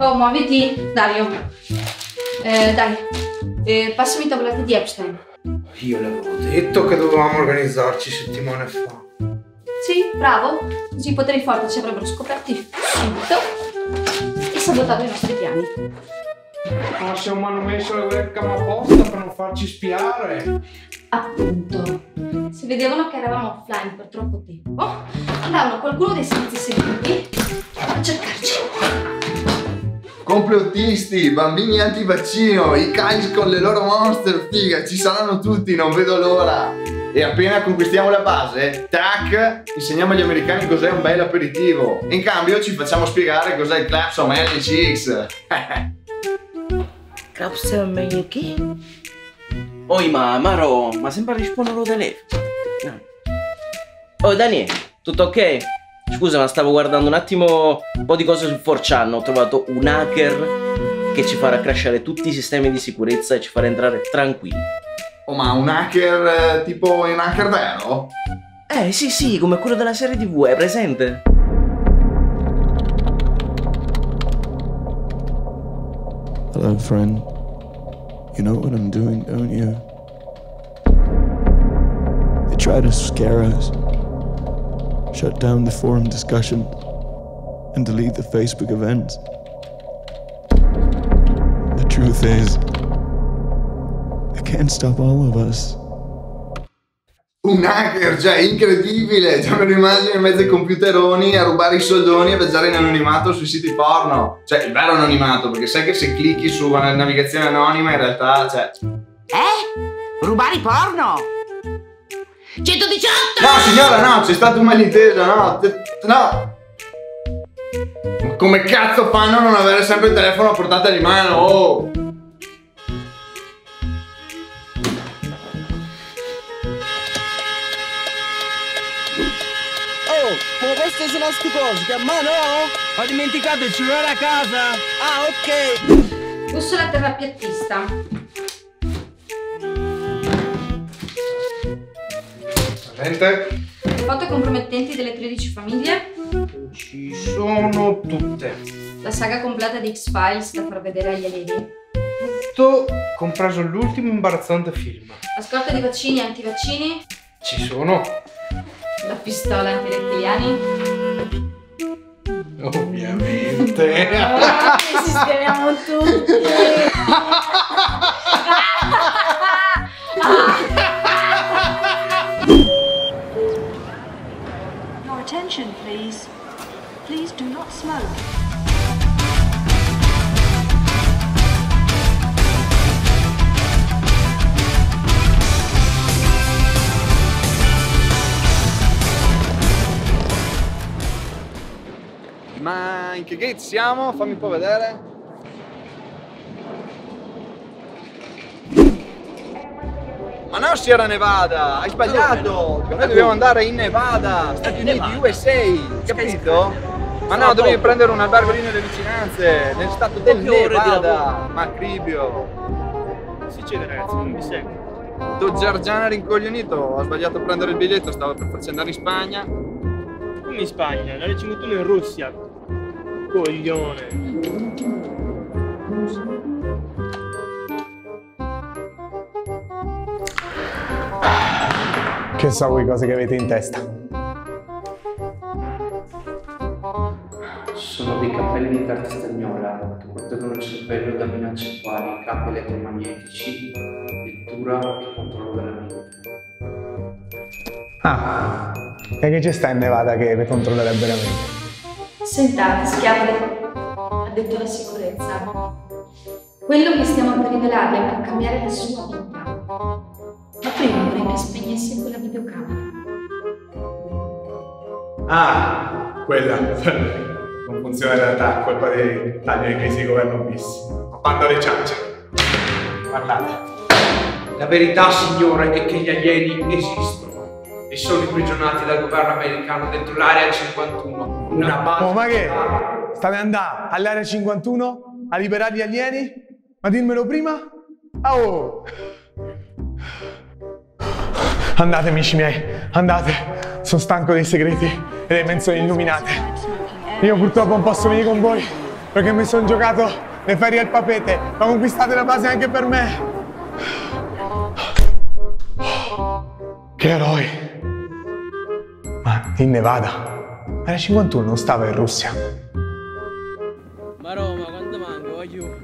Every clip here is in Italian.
Oh, muoviti, Dario. Eh, dai, eh, passami i tavolati di Epstein. Io l'avevo detto che dovevamo organizzarci settimane fa. Sì, bravo. Così i poteri forti ci avrebbero scoperti subito e sabotato i nostri piani. Forse non hanno messo le webcam apposta per non farci spiare. Appunto. Se vedevano che eravamo offline per troppo tempo, andavano qualcuno dei servizi segreti a cercarci. Complottisti, bambini antivaccino, i Kais con le loro monster, figa, ci saranno tutti, non vedo l'ora. E appena conquistiamo la base, tac, insegniamo agli americani cos'è un bel aperitivo. In cambio ci facciamo spiegare cos'è il Clapson LCX. Clapson meglio chi? Oi ma Maro, ma sembra rispondere al telefono. No. Oh Daniele, tutto ok? Scusa, ma stavo guardando un attimo un po' di cose su 4chan. Ho trovato un hacker che ci farà crashare tutti i sistemi di sicurezza e ci farà entrare tranquilli. Oh ma un hacker eh, tipo un hacker vero? Eh sì sì, come quello della serie tv, è presente? Hello, friend. You know what I'm doing, don't you? They try to scare us, shut down the forum discussion, and delete the Facebook events. The truth is, they can't stop all of us. Un hacker, cioè incredibile! C'è un'immagine in mezzo ai computeroni a rubare i soldoni e viaggiare in anonimato sui siti porno. Cioè, il vero anonimato, perché sai che se clicchi su una navigazione anonima in realtà, cioè... Eh? Rubare i porno? 118! No signora, no, c'è stato un malinteso, no, no! Ma come cazzo fanno a non avere sempre il telefono a portata di mano? Oh! Oh, ma queste sono stucose, ma no? Ho dimenticato il cellulare a casa. Ah, ok. Bussola terrapiattista. Presente? Foto compromettenti delle 13 famiglie. Ci sono tutte. La saga completa di X-Files da far vedere agli allievi. Tutto compreso l'ultimo imbarazzante film. La scorta di vaccini e antivaccini. Ci sono? La pistola antirettiliani. Ovviamente. Ah, sistemiamo tutti. attention, please. Please do not smoke. Ma in che gate siamo? Fammi un po' vedere. Ma no, Sierra Nevada, hai sbagliato! Noi dobbiamo andare in Nevada, Stati Uniti, USA, capito? Ma no, dovevi prendere un albergo lì nelle vicinanze, nel stato del Nevada. Macribio. Succede ragazzi, non mi segue. Tu Giargiana rincoglionito, ho sbagliato a prendere il biglietto, stavo per farci andare in Spagna. Come in Spagna, l'area 51 in Russia. Coglione. Che so quelle cose che avete in testa. Sono dei cappelli di carta stagnola che proteggono il cervello da minacce quali campi elettromagnetici, lettura e controllo della mente. Ah, e che ci sta in Nevada che controllerebbe la mente? Senta, schiavo, ha detto la sicurezza. Quello che stiamo per rivelarle può cambiare la sua vita. Vorrei che spegnesse quella videocamera. Ah, quella. Non funziona in realtà, colpa dei tagli di crisi di governo bis. Ma quando le ciance. Guardate. La verità, signore, è che gli alieni esistono e sono imprigionati dal governo americano dentro l'area 51. Una base. Oh, ma che? State andando all'area 51 a liberare gli alieni? Ma dimmelo prima? Ah, Oh! Andate, amici miei, andate. Sono stanco dei segreti e delle menzioni illuminate. Io purtroppo non posso venire con voi, perché mi sono giocato le ferie al papete. Ma conquistate la base anche per me. Che eroi. Ma in Nevada. Era 51, non stava in Russia. Voglio.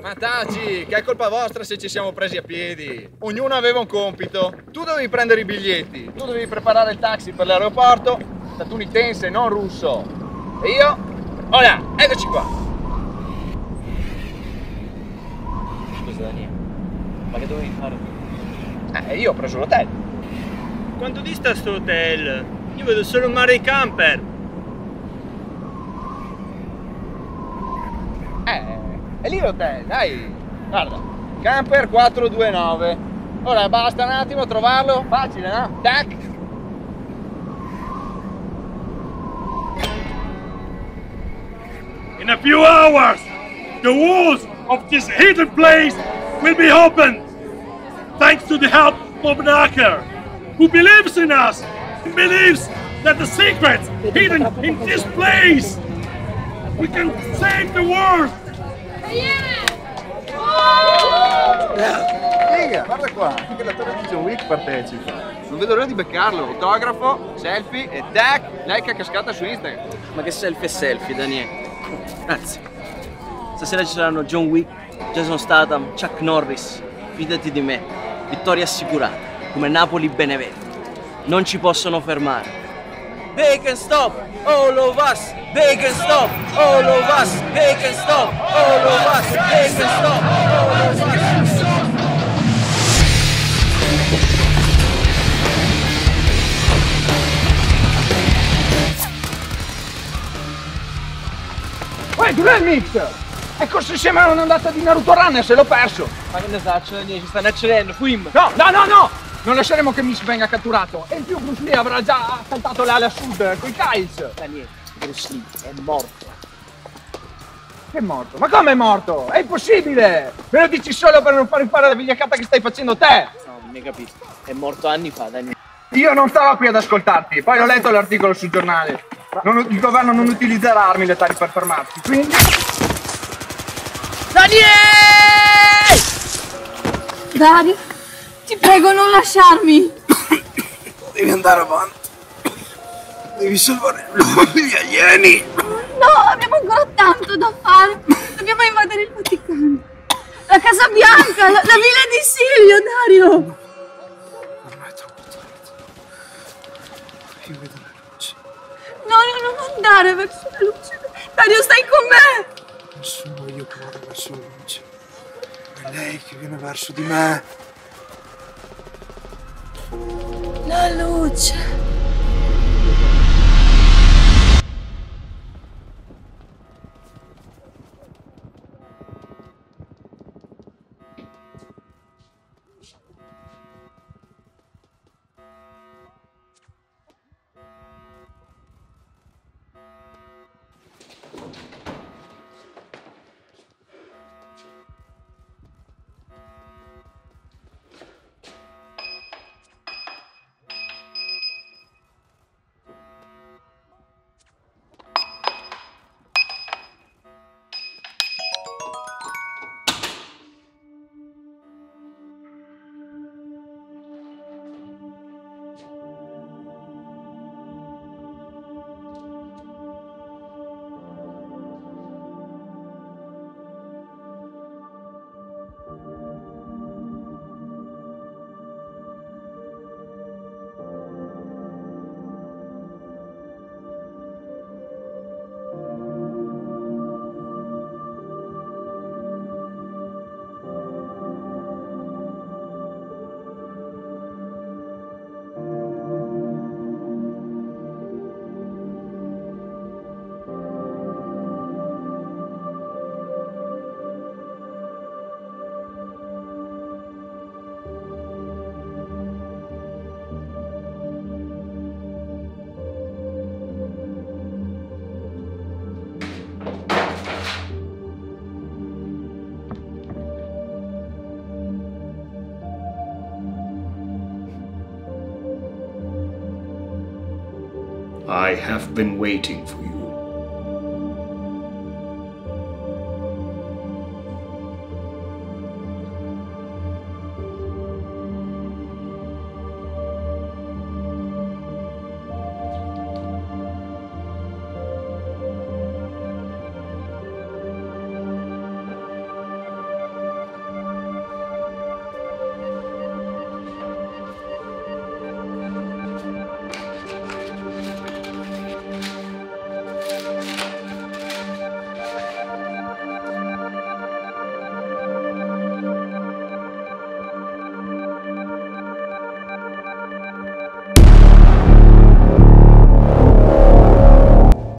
Ma taci, che è colpa vostra se ci siamo presi a piedi. Ognuno aveva un compito. Tu dovevi prendere i biglietti, tu dovevi preparare il taxi per l'aeroporto, statunitense, non russo. E io? Ora, eccoci qua. Scusa Daniele, ma che dovevi fare? Eh, io ho preso l'hotel. Quanto dista sto hotel? Io vedo solo il mare e i camper. Dai. Guarda, camper 429. Ora basta un attimo trovarlo, facile, no? Tac. In a few hours, the walls of this hidden place will be opened. Thanks to the help of Nacker, who believes in us and believes that the secrets hidden in this place, we can save the world. Figa, guarda qua, anche l'attore di John Wick partecipa. Non vedo l'ora di beccarlo. Autografo, selfie e tac, like a cascata su Instagram. Ma che selfie e selfie, Daniele? Grazie. Stasera ci saranno John Wick, Jason Statham, Chuck Norris. Fidati di me. Vittoria assicurata, come Napoli Benevento. Non ci possono fermare. They can stop all of us. They can stop all of us. They can stop all of us. They can stop all of us. Uè, dov'è il mix? E corso insieme a un'ondata di Naruto Runner se l'ho perso! Ma che ne saccio, Daniele? Ci stanno accedendo, Quim. No, no, no, no! Non lasceremo che Mix venga catturato! E in più Bruce Lee avrà già saltato l'ala sud coi Kyles! Daniele, Bruce Lee è morto. Che è morto? Ma come è morto? È impossibile! Me lo dici solo per non far fare la vigliaccata che stai facendo te! No, non mi capisco. È morto anni fa, Daniele. Io non starò qui ad ascoltarti, poi ho letto l'articolo sul giornale. Non- il governo non utilizzerà armi letali per fermarti, quindi... Daniele! Dario, ti prego non lasciarmi. Devi andare avanti. Devi salvare gli alieni. No, abbiamo ancora tanto da fare. Dobbiamo invadere il Vaticano. La Casa Bianca, la, la villa di Silvio, Dario. Io vedo la luce. No, no, non andare verso la luce. Dario, stai con me. Non sono io che vado verso la luce. È lei che viene verso di me. La luce. I have been waiting for you.